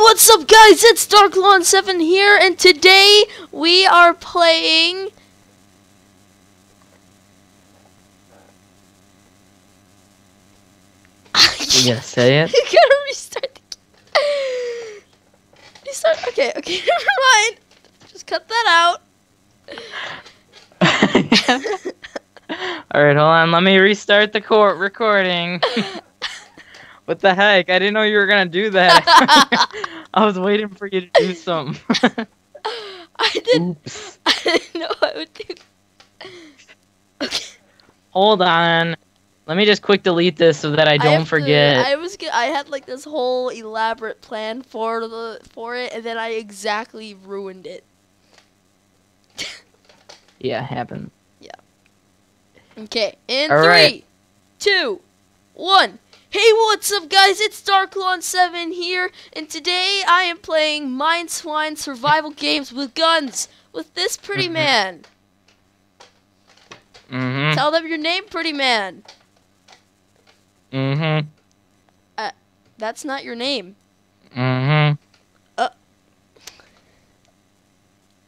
what's up guys? It's Darklawn7 here and today we are playing You gonna say it? You gotta restart the game. Restart okay, okay, never mind. Just cut that out. Alright, hold on. Let me restart the court recording. What the heck? I didn't know you were gonna do that. I was waiting for you to do something. I didn't Oops. I didn't know I would do Okay. Hold on. Let me just quick delete this so that I don't to- forget. I was I had like this whole elaborate plan for the for it and then I exactly ruined it. Yeah, it happened. Okay, in All three, right. two, one. Hey, what's up, guys? It's Darklawn7 here, and today I am playing Mine Swine survival games with guns with this pretty Mhm. man. Mm-hmm. Tell them your name, pretty man. Mm-hmm. That's not your name. Mm-hmm. Uh.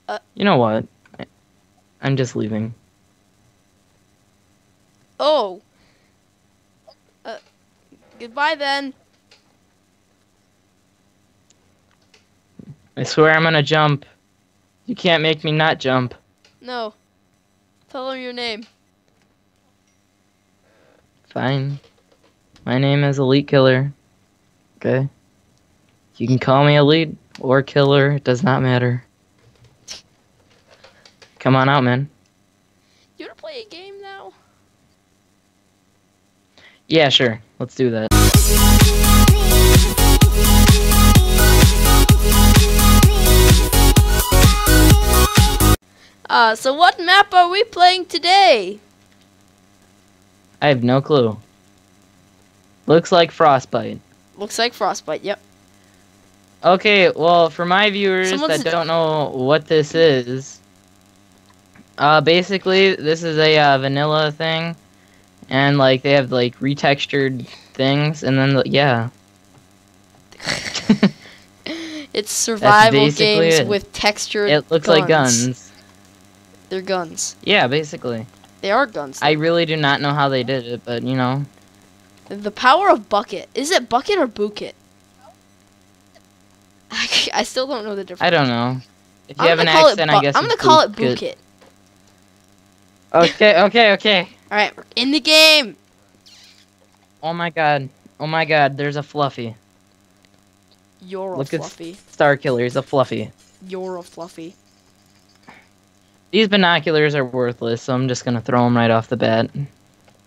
Uh. You know what? I- I'm just leaving. Oh. Goodbye then. I swear I'm gonna jump. You can't make me not jump. No. Tell them your name. Fine. My name is Elite Killer. Okay? You can call me Elite or Killer, it does not matter. Come on out, man. You wanna play a game now? Yeah, sure. Let's do that. Uh, so what map are we playing today? I have no clue. Looks like Frostbite. Looks like Frostbite. Yep. Okay, well, for my viewers Someone's- that don't know what this is, uh, basically, this is a uh, vanilla thing, and like they have like retextured things, and then yeah, It's survival games it. with textured. it looks like guns. They're guns. Yeah, basically. They are guns. I really do not know how they did it, but you know, the power of Bukkit. Is it bucket or bucket? I still don't know the difference. I don't know. If you I'm have an gonna call it accent, I guess. I'm gonna call it bucket. Okay, okay, okay. All right, we're in the game. Oh my god. Oh my god, there's a fluffy. You're Look a at- fluffy. Star Killer, he's a fluffy. You're a fluffy. These binoculars are worthless, so I'm just gonna throw them right off the bat.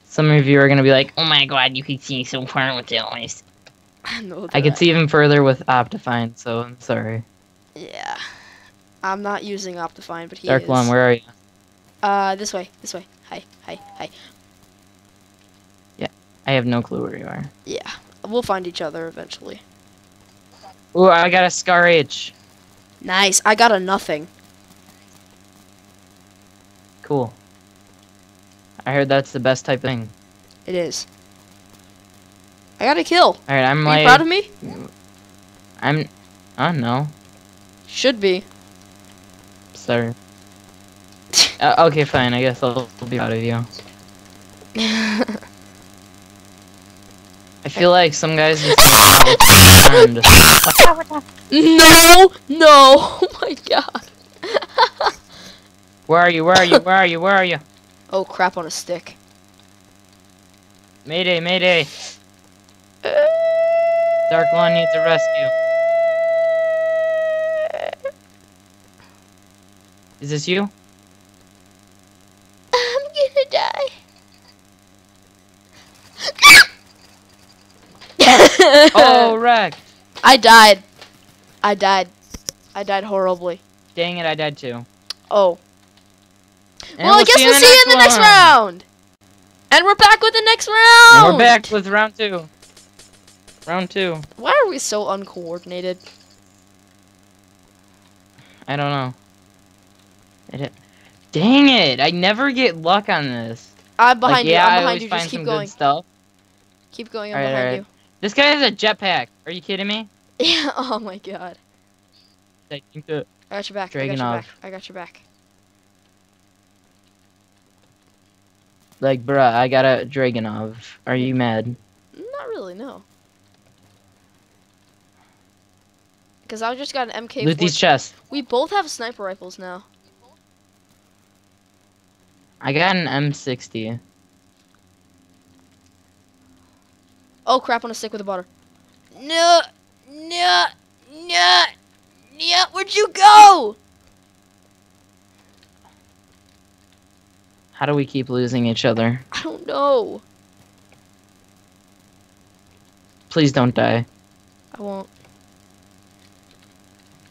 Some of you are gonna be like, "Oh my god, you can see so far with the eyes." I know I can see even further with Optifine, so I'm sorry. Yeah. I'm not using Optifine, but he Dark is. One, where are you? Uh, this way. This way. Hi. Hi. Hi. Yeah, I have no clue where you are. Yeah. We'll find each other eventually. Ooh, I got a Scar H. Nice. I got a nothing. Cool. I heard that's the best type of thing. It is. I got a kill. Alright, I'm Are like. you proud of me? I'm. I don't know. Should be. Sorry. uh, okay, fine. I guess I'll be proud of you. I feel like some guys just no! No! Oh my god. Where are you? Where are you? Where are you? Where are you? oh crap on a stick. Mayday! Mayday! Uh, Dark One needs a rescue. Uh. Is this you? I'm gonna die. Oh, wreck! I died. I died. I died horribly. Dang it! I died too. Oh. And well, I guess we'll see you in the next round. And we're back with the next round. And we're back with round two. Round two. Why are we so uncoordinated? I don't know. It, dang it! I never get luck on this. I'm behind like, you. yeah, I'm behind you. Just keep going. stuff. Keep going. I'm Alright, behind alright. you. This guy has a jetpack. Are you kidding me? Yeah. Oh my god. I think the I got your back. I got your Dragunov. back. I got your back. Like, bruh, I got a Dragunov. Are you mad? Not really. No. Because I just got an MK. Loot these chests. We both have sniper rifles now. I got an M60. Oh crap! On a stick with a butter. No, no, no, no! Where'd you go? How do we keep losing each other? I don't know. Please don't die. I won't.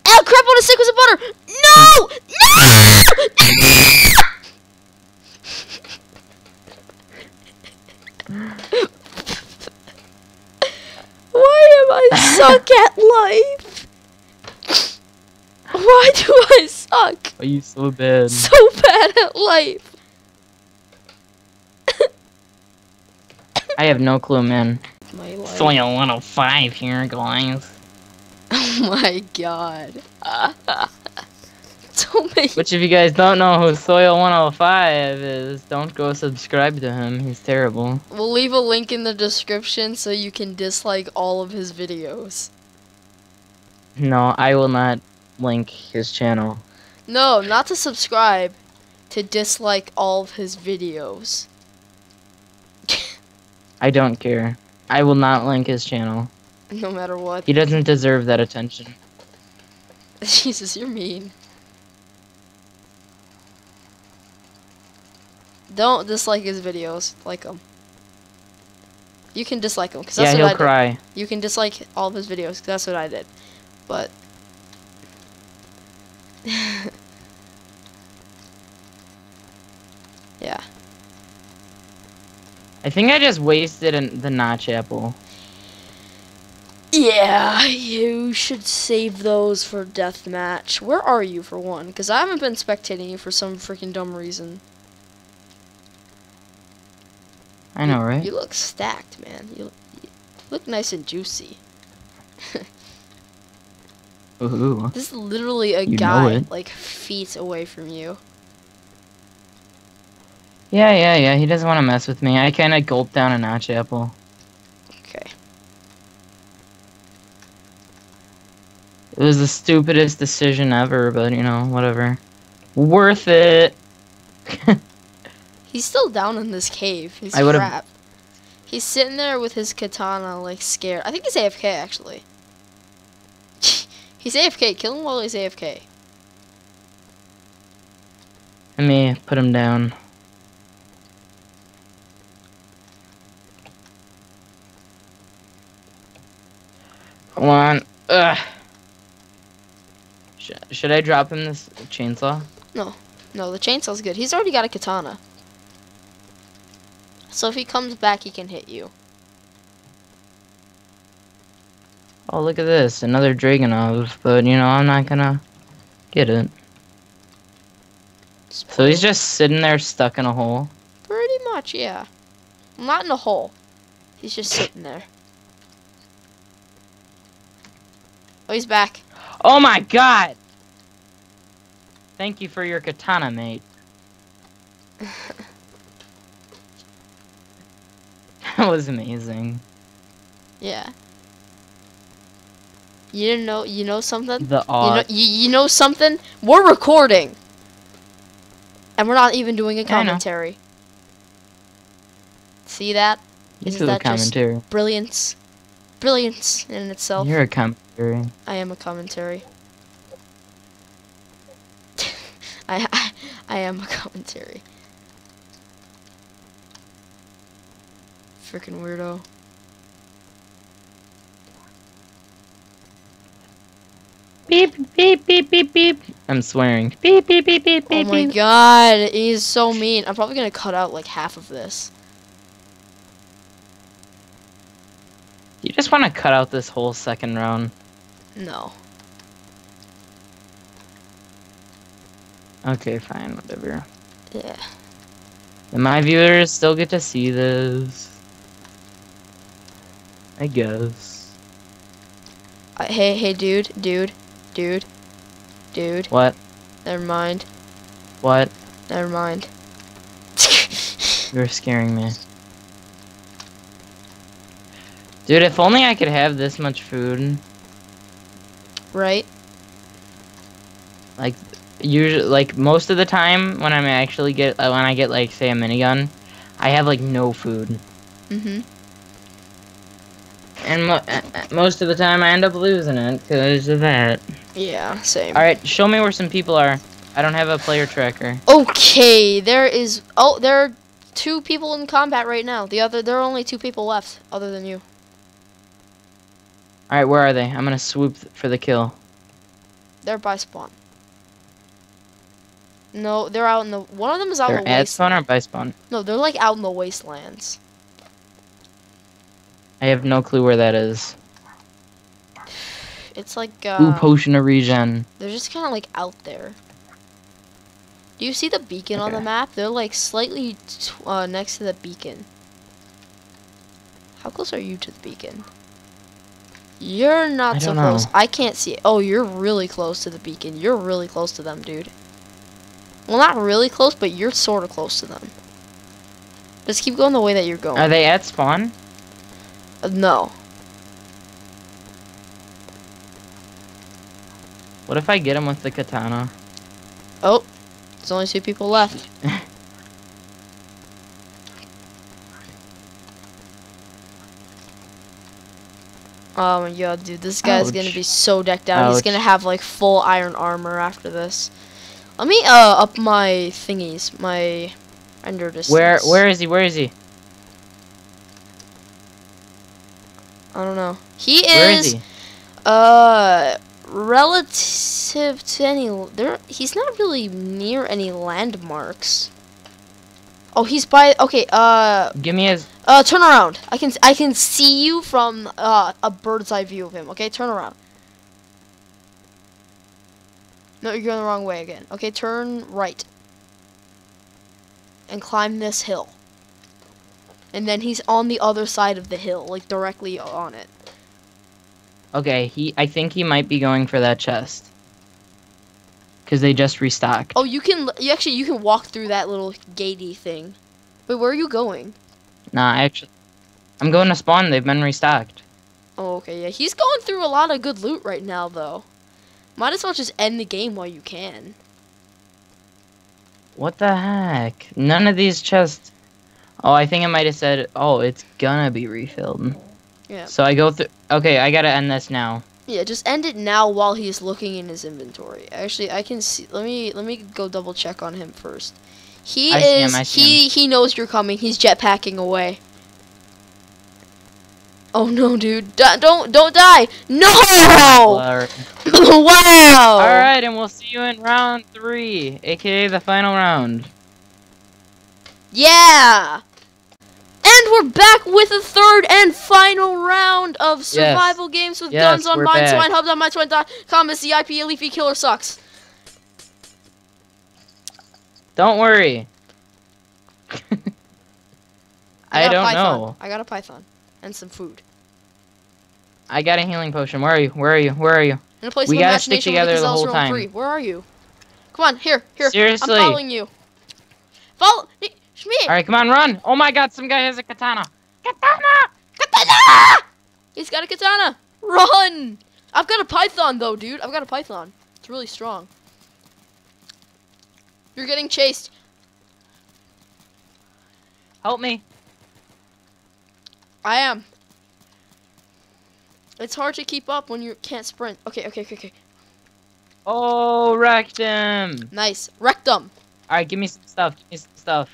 Oh crap! On a stick with a butter. No! No! Why am I suck at life? Why do I suck Are you so bad? so bad at life? I have no clue, man. My life. Soil 105 here, guys. Oh my god. so many. Which, if you guys don't know who Soil 105 is, don't go subscribe to him. He's terrible. We'll leave a link in the description so you can dislike all of his videos. No, I will not link his channel. No, not to subscribe. To dislike all of his videos. I don't care. I will not link his channel. No matter what. He doesn't deserve that attention. Jesus, you're mean. Don't dislike his videos. Like them. You can dislike them, because that's yeah, what I he'll did. cry. You can dislike all of his videos, 'cause that's what I did. But. yeah. I think I just wasted an, the notch apple. Yeah, you should save those for deathmatch. Where are you for one? Because I haven't been spectating you for some freaking dumb reason. I know, right? You look stacked, man. You, you look nice and juicy. Ooh. This is literally a You guy like feet away from you. Yeah, yeah, yeah. He doesn't want to mess with me. I kind of gulped down a notch apple. Okay. It was the stupidest decision ever, but you know, whatever. Worth it. He's still down in this cave. He's I would've- He's sitting there with his katana, like scared. I think he's AFK actually. he's AFK. Kill him while he's AFK. Let me put him down. Come on. Ugh. Sh should I drop him this chainsaw? No, No, the chainsaw's good. He's already got a katana. So if he comes back, he can hit you. Oh, look at this. Another Dragunov, but you know, I'm not gonna get it. So he's just sitting there stuck in a hole. Pretty much, yeah. Not in a hole. He's just sitting there. Oh, he's back. Oh my god! Thank you for your katana, mate. That was amazing. Yeah. You didn't know? You know something? The You know, odd. you, you know something? We're recording, and we're not even doing a commentary. See that? Isn't that just- commentary. Brilliance, brilliance in itself. You're a commentary. I am a commentary. I, I I am a commentary. Freaking weirdo. Beep, beep, beep, beep, beep. I'm swearing. Beep, beep, beep, beep, Oh beep, my beep. god, he's so mean. I'm probably gonna cut out like half of this. Just want to cut out this whole second round. No. Okay, fine, whatever. Yeah. And my viewers still get to see this. I guess. I Hey, hey, dude, dude, dude, dude. What? Never mind. What? Never mind. You're scaring me. Dude, if only I could have this much food. right? Like, usually, like most of the time when I'm actually get uh, when I get like say a minigun, I have like no food, Mm-hmm. and mo- uh, uh, most of the time I end up losing it because of that. Yeah, same. All right, show me where some people are. I don't have a player tracker. Okay, there is. Oh, there are two people in combat right now. The other, there are only two people left, other than you. All right, where are they? I'm gonna swoop th- for the kill. They're by spawn. No, they're out in the. One of them is out They're in the at spawn or by spawn? No, they're like out in the wastelands. I have no clue where that is. It's like Ooh, uh, potion of regen. they're just kind of like out there. Do you see the beacon on the map? They're like slightly t- uh, next to the beacon. How close are you to the beacon? You're not I so know. close. I can't see it. Oh, you're really close to the beacon. You're really close to them, dude. Well, not really close, but you're sort of close to them. Just keep going the way that you're going. Are they at spawn? Uh, no. What if I get him with the katana? Oh, there's only two people left. Oh my god, dude, this guy's gonna be so decked out. He's gonna have like full iron armor after this. Let me uh up my thingies, my render distance. Where where is he? Where is he? I don't know. He is Where is, is he? uh relative to any there he's not really near any landmarks. Oh, he's by okay, uh Give me his. Uh, turn around. I can I can see you from uh, a bird's eye view of him. Okay, turn around. No, you're going the wrong way again. Okay, turn right. And climb this hill. And then he's on the other side of the hill, like directly on it. Okay, he. I think he might be going for that chest. Cause they just restocked. Oh, you can you actually you can walk through that little gatey thing. Wait, where are you going? Nah, actually, I'm going to spawn. They've been restocked. Oh, okay, yeah. He's going through a lot of good loot right now, though. Might as well just end the game while you can. What the heck? None of these chests. Oh, I think I might have said. Oh, it's gonna be refilled. Yeah. So I go through. Okay, I gotta end this now. Yeah, just end it now while he's looking in his inventory. Actually, I can see. Let me let me go double check on him first. He I see him, is. I see he he knows you're coming. He's jetpacking away. Oh no, dude! D- don't don't die! No! Wow! All right, and we'll see you in round three, aka the final round. Yeah! And we're back with a third and final round of survival games with Yes, guns on we're back. MineswineHub.MinesWine.com. It's the IP Leafy Killer sucks. Don't worry. I, a don't python. know. I got a python and some food. I got a healing potion. Where are you? Where are you? Where are you? In a place We gotta stick together the whole time. free. Where are you? Come on, here, here. Seriously. I'm following you. Follow me. All right, come on, run! Oh my God, some guy has a katana. Katana! Katana! He's got a katana. Run! I've got a python though, dude. I've got a python. It's really strong. You're getting chased. Help me! I am. It's hard to keep up when you can't sprint. Okay, okay, okay, okay. Oh, wrecked him! Nice. Rectum. All right, give me some stuff. Give me some stuff.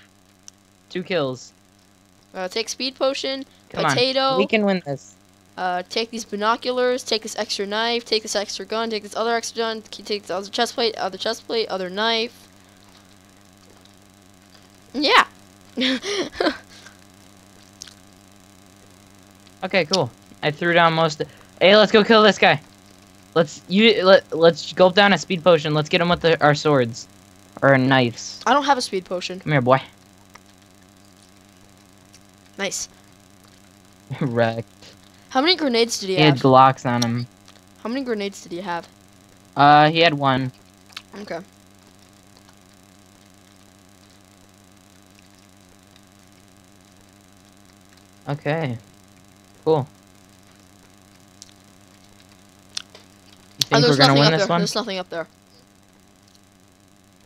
Two kills. Uh, take speed potion. Come Potato. on. We can win this. Uh, take these binoculars. Take this extra knife. Take this extra gun. Take this other extra gun. Take this other chest plate. Other chest plate. Other knife. Yeah. Okay, cool. I threw down most. Hey, let's go kill this guy. Let's you let let's gulp down a speed potion. Let's get him with the, our swords or our knives. I don't have a speed potion. Come here, boy. Nice. Wrecked. How many grenades did he have? He had? Glocks on him. How many grenades did you have? Uh, he had one. Okay. Okay. Cool. You Oh, think we're there's gonna win this there. one? There's nothing up there.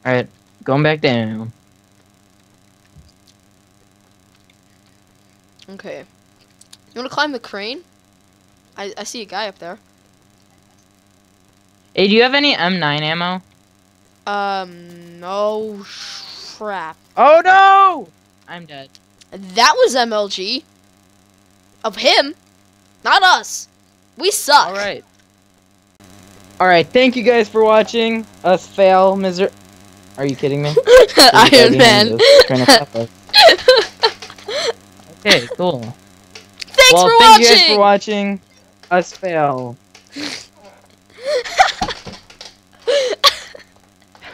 Alright, going back down. Okay. You want to climb the crane? I, I see a guy up there. Hey, do you have any M9 ammo? Um, no crap. Oh no! I'm dead. That was MLG. Of him, not us. We suck. Alright. Alright, thank you guys for watching us fail miser- Are you kidding me? Iron Man. Trying to stop us. Okay, cool. Thanks well, for thank watching. you guys for watching us fail.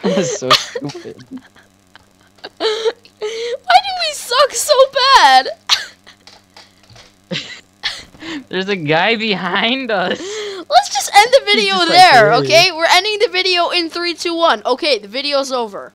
That was so stupid. Why do we suck so bad? There's a guy behind us. Let's just end the video just, like, there, okay? We're ending the video in three, two, one. Okay, the video's over.